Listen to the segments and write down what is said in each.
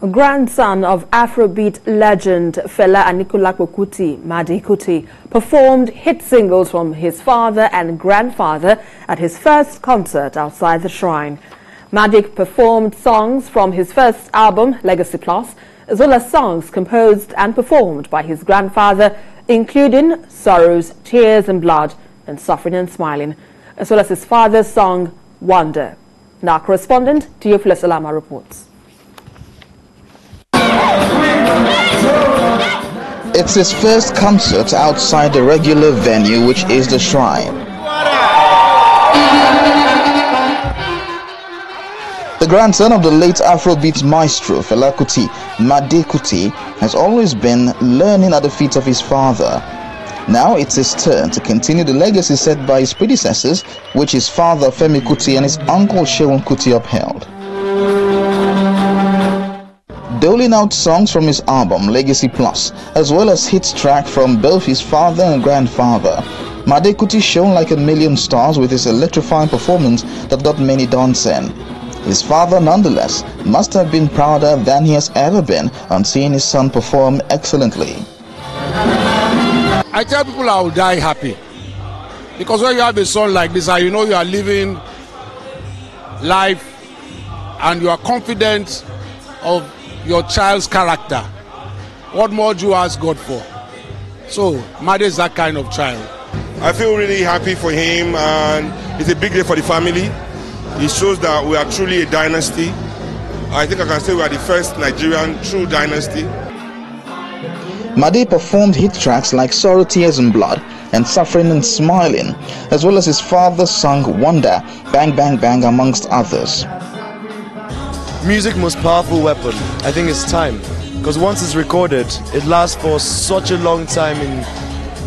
grandson of Afrobeat legend Fela Anikulapo Kuti, Made Kuti, performed hit singles from his father and grandfather at his first concert outside the shrine. Made performed songs from his first album, Legacy Plus, as well as songs composed and performed by his grandfather, including Sorrows, Tears and Blood, and Suffering and Smiling, as well as his father's song, Wonder. Now, correspondent Theophilus Alama reports. It's his first concert outside the regular venue, which is the shrine. The grandson of the late Afrobeat maestro Fela Kuti, Made Kuti, has always been learning at the feet of his father. Now it's his turn to continue the legacy set by his predecessors, which his father Femi Kuti and his uncle Seun Kuti upheld doling out songs from his album Legacy Plus, as well as hits track from both his father and grandfather. Made Kuti shone like a million stars with his electrifying performance that got many dancing. His father, nonetheless, must have been prouder than he has ever been on seeing his son perform excellently. I tell people I will die happy. Because when you have a son like this, you know you are living life and you are confident of your child's character. What more do you ask God for? So, Made is that kind of child. I feel really happy for him, and it's a big day for the family. It shows that we are truly a dynasty. I think I can say we are the first Nigerian true dynasty. Made performed hit tracks like Sorrow, Tears and Blood and Suffering and Smiling, as well as his father's song Wonder, Bang Bang Bang amongst others music most powerful weapon. I think it's time. Because once it's recorded, it lasts for such a long time in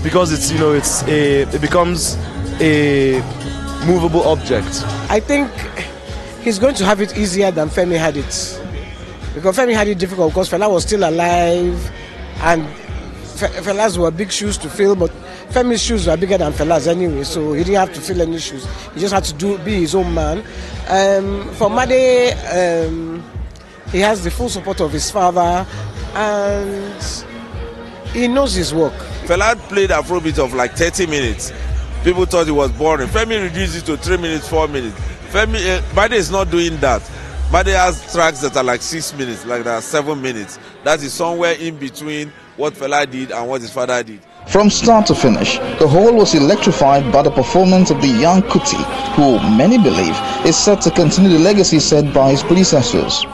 because it's you know it's a it becomes a movable object. I think he's going to have it easier than Femi had it. Because Femi had it difficult because Fela was still alive and Fela's were big shoes to fill, but Femi's shoes were bigger than Fela's anyway, so he didn't have to fill any shoes. He just had to do be his own man. Um, for Made, um, he has the full support of his father, and he knows his work. Fela played Afrobeat of like 30 minutes. People thought it was boring. Femi reduced it to three minutes, four minutes. Femi, uh, Made is not doing that. Made has tracks that are like six minutes, like that seven minutes. That is somewhere in between what Fela did and what his father did. From start to finish, the hall was electrified by the performance of the young Kuti, who many believe is set to continue the legacy set by his predecessors.